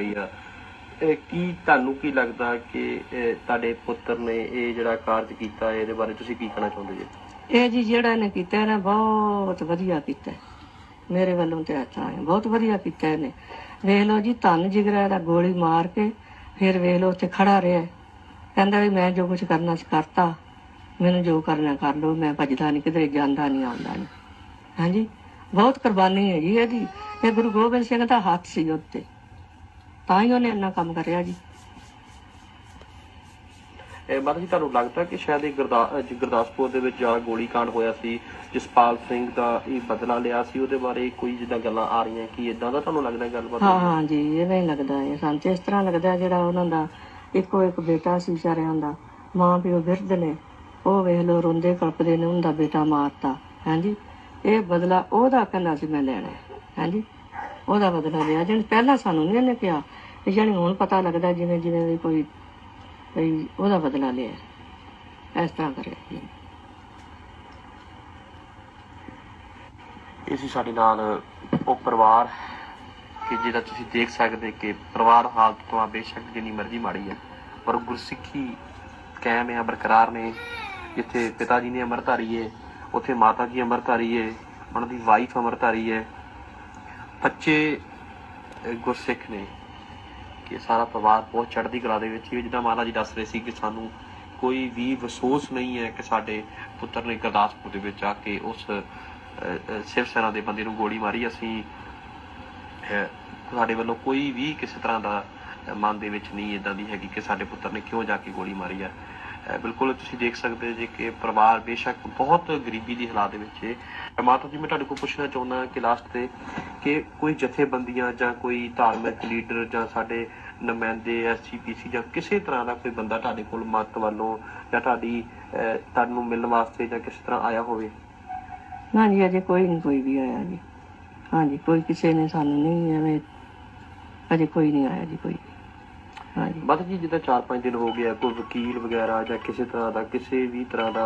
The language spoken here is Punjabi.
ਰਹੀ ਆ। ਇਹ ਕੀ ਤੁਹਾਨੂੰ ਕੀ ਲੱਗਦਾ ਕਿ ਇਹ ਤੁਹਾਡੇ ਪੁੱਤਰ ਨੇ ਇਹ ਜਿਹੜਾ ਕਾਰਜ ਕੀਤਾ ਹੈ, ਇਹਦੇ ਬਾਰੇ ਤੁਸੀਂ ਕੀ ਕਹਿਣਾ ਚਾਹੁੰਦੇ ਜੀ? ਇਹ ਜੀ ਜਿਹੜਾ ਇਹਨੇ ਕੀਤਾ ਇਹਨੇ ਬਹੁਤ ਵਧੀਆ ਕੀਤਾ। ਹੈ। ਮੇਰੇ ਵੱਲੋਂ ਤੇ ਹੱਥਾਂ ਹੈ ਬਹੁਤ ਵਧੀਆ ਕੀਤਾ ਇਹਨੇ। ਵੇਖ ਲਓ ਜੀ ਧੰਨ ਜਿਗਰਾ ਇਹਦਾ ਗੋਲੀ ਮਾਰ ਕੇ ਫਿਰ ਵੇਖ ਲਓ ਉੱਥੇ ਖੜਾ ਰਿਹਾ। ਹੈ। ਕਹਿੰਦਾ ਵੀ ਮੈਂ ਜੋ ਕੁਝ ਕਰਨਾ ਸੀ ਕਰਤਾ। ਮੈਨੂੰ ਜੋ ਕਰਨਾ ਕਰ ਲਓ ਮੈਂ ਭੱਜਦਾ ਨਹੀਂ ਕਿਧਰੇ ਜਾਂਦਾ ਨਹੀਂ ਆਉਂਦਾ ਨਹੀਂ ਹਾਂਜੀ? ਬਹੁਤ ਕੁਰਬਾਨੀ ਹੈ ਜੀ ਇਹਦੀ। ਇਹ ਗੁਰੂ ਗੋਬਿੰਦ ਸਿੰਘ ਦਾ ਹੱਥ ਸੀ ਉੱਤੇ। ਤਾਂ ਹੀ ਉਹਨੇ ਇੰਨਾ ਕੰਮ ਕਰਿਆ ਜੀ। ਇਹ ਮਾਤਾ ਜੀ ਤੁਹਾਨੂੰ ਲੱਗਦਾ ਕਿ ਸ਼ਾਇਦ ਇਹ ਗੁਰਦਾਸਪੁਰ ਦੇ ਵਿੱਚ ਜਿਹੜਾ ਗੋਲੀकांड ਹੋਇਆ ਸੀ ਜਸਪਾਲ ਸਿੰਘ ਦਾ ਇਹ ਬਦਲਾ ਲਿਆ ਸੀ ਉਹਦੇ ਬਾਰੇ ਕੋਈ ਜਿੱਦਾਂ ਗੱਲਾਂ ਆ ਰਹੀਆਂ ਕਿ ਇਦਾਂ ਦਾ ਤੁਹਾਨੂੰ ਲੱਗਦਾ ਗੱਲਬਾਤ? ਹਾਂ ਹਾਂ ਜੀ ਇਵੇਂ ਹੀ ਲੱਗਦਾ ਹੈ ਸਾਨੂੰ ਇਸ ਤਰ੍ਹਾਂ ਲੱਗਦਾ ਜਿਹੜਾ ਉਹਨਾਂ ਦਾ ਇੱਕੋ ਇੱਕ ਬੇਟਾ ਸੀ ਵਿਚਾਰਿਆਂ ਦਾ। ਮਾਂ ਪਿਓ ਬਿਰਧ ਨੇ ਉਹ ਵੇਖ ਲੋ ਰੋਂਦੇ ਕਲਪਦੇ ਨੇ ਉਹਦਾ ਬੇਟਾ ਮਾਰਤਾ। ਹਾਂਜੀ ਇਹ ਬਦਲਾ ਉਹਦਾ ਕਹਿੰਦਾ ਸੀ ਮੈਂ ਲੈਣਾ ਹਾਂਜੀ ਉਹਦਾ ਬਦਲਾ ਲਿਆ ਜਿਹਨੇ ਪਹਿਲਾਂ ਸਾਨੂੰ ਨਹੀਂ ਇਹਨੇ ਕਿਹਾ ਤੇ ਜਾਣੀ ਹੁਣ ਪਤਾ ਲੱਗਦਾ ਜਿਵੇਂ ਜਿਵੇਂ ਵੀ ਕੋਈ, ਵੀ ਉਹਦਾ ਬਦਲਾ ਲਿਆ ਇਸ ਤਰ੍ਹਾਂ ਕਰਿਆ ਇਹ ਸੀ ਸਾਡੇ ਨਾਲ ਉਹ ਪਰਿਵਾਰ, ਕਿ ਜਿਹਦਾ ਤੁਸੀਂ ਦੇਖ ਸਕਦੇ ਕਿ ਪਰਿਵਾਰ ਹਾਲਤ ਤੋਂ ਆ ਬੇਸ਼ੱਕ ਜਿੰਨੀ ਮਰਜ਼ੀ ਮਾੜੀ ਹੈ ਪਰ ਗੁਰਸਿੱਖੀ ਕਾਇਮ ਹੈ, ਬਰਕਰਾਰ ਨੇ। ਜਿੱਥੇ ਪਿਤਾ ਜੀ ਨੇ ਅਮਰਧਾਰੀ ਹੈ, ਉੱਥੇ ਮਾਤਾ ਜੀ ਅਮਰਧਾਰੀ ਹੈ, ਉਹਨਾਂ ਦੀ ਵਾਈਫ ਅਮਰਧਾਰੀ ਹੈ। ਬੱਚੇ ਗੁਰਸਿੱਖ ਨੇ ਕਿ ਸਾਰਾ ਪਰਿਵਾਰ ਬਹੁਤ ਚੜ੍ਹਦੀ ਕਲਾ ਦੇ ਵਿੱਚ ਹੀ ਜਿੱਦਾਂ ਮਹਾਰਾਜ ਜੀ ਦੱਸ ਰਹੇ ਸੀ ਕਿ ਸਾਨੂੰ ਕੋਈ ਵੀ ਅਫਸੋਸ ਨਹੀਂ ਹੈ ਕਿ ਸਾਡੇ ਪੁੱਤਰ ਨੇ ਗੁਰਦਾਸਪੁਰ ਦੇ ਵਿੱਚ ਆ ਕੇ ਉਸ ਅਹ, ਸ਼ਿਵ ਸੈਨਾ ਦੇ ਬੰਦੇ ਨੂੰ ਗੋਲੀ ਮਾਰੀ। ਅਸੀਂ ਸਾਡੇ ਵੱਲੋਂ ਕੋਈ ਵੀ ਕਿਸੇ ਤਰ੍ਹਾਂ ਦਾ ਮਨ ਦੇ ਵਿੱਚ ਨਹੀਂ ਇਦਾਂ ਦੀ ਹੈਗੀ ਕਿ ਸਾਡੇ ਪੁੱਤਰ ਨੇ ਕਿਉਂ ਜਾ ਕੇ ਗੋਲੀ ਮਾਰੀ ਹੈ ਬਿਲਕੁਲ ਤੁਸੀਂ ਦੇਖ ਸਕਦੇ ਹੋ ਕਿ ਪਰਿਵਾਰ ਬੇਸ਼ੱਕ ਬਹੁਤ ਗਰੀਬੀ ਦੀ ਹਾਲਾਤ ਦੇ ਵਿੱਚ ਹੈ ਮਾਤਾ ਜੀ, ਮੈਂ ਤੁਹਾਡੇ ਕੋਲ ਪੁੱਛਣਾ ਚਾਹੁੰਦਾ ਕਿ ਲਾਸਟ ਤੇ ਕਿ ਕੋਈ ਜਥੇਬੰਦੀਆਂ ਜਾਂ ਕੋਈ ਧਾਰਮਿਕ ਲੀਡਰ ਜਾਂ ਸਾਡੇ ਨੁਮਾਇੰਦੇ ਐਸਜੀਪੀਸੀ ਜਾਂ ਕਿਸੇ ਤਰ੍ਹਾਂ ਦਾ ਕੋਈ ਬੰਦਾ ਤੁਹਾਡੇ ਕੋਲ ਮਤ ਵੱਲੋਂ ਜਾਂ ਤੁਹਾਡੀ ਤੁਹਾਨੂੰ ਮਿਲਣ ਵਾਸਤੇ ਜਾਂ ਕਿਸੇ ਤਰ੍ਹਾਂ ਆਇਆ ਹੋਵੇ? ਨਾ ਜੀ, ਅਜੇ ਕੋਈ ਨਹੀਂ, ਕੋਈ ਵੀ ਆਇਆ ਜੀ। ਹਾਂਜੀ ਕੋਈ ਕਿਸੇ ਨੇ ਸਾਨੂੰ ਨਹੀਂ ਐਵੇਂ, ਅਜੇ ਕੋਈ ਨਹੀਂ ਆਇਆ ਜੀ, ਕੋਈ ਹਾਂਜੀ। ਮਾਤਾ ਜੀ, ਜਿੱਦਾਂ 4-5 ਦਿਨ ਹੋ ਗਿਆ ਕੋਈ ਵਕੀਲ ਵਗੈਰਾ ਜਾਂ ਕਿਸੇ ਤਰ੍ਹਾਂ ਦਾ, ਕਿਸੇ ਵੀ ਤਰ੍ਹਾਂ ਦਾ